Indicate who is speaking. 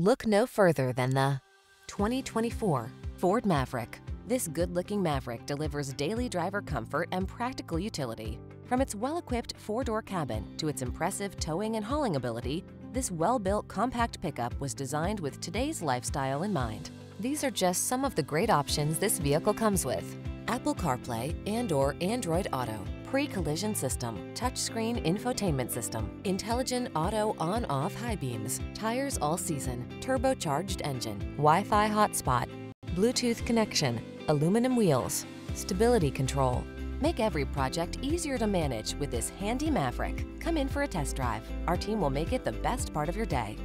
Speaker 1: Look no further than the 2024 Ford Maverick. This good-looking Maverick delivers daily driver comfort and practical utility. From its well-equipped four-door cabin to its impressive towing and hauling ability, this well-built compact pickup was designed with today's lifestyle in mind. These are just some of the great options this vehicle comes with. Apple CarPlay and or Android Auto, pre-collision system, touchscreen infotainment system, intelligent auto on-off high beams, tires all season, turbocharged engine, Wi-Fi hotspot, Bluetooth connection, aluminum wheels, stability control. Make every project easier to manage with this handy Maverick. Come in for a test drive. Our team will make it the best part of your day.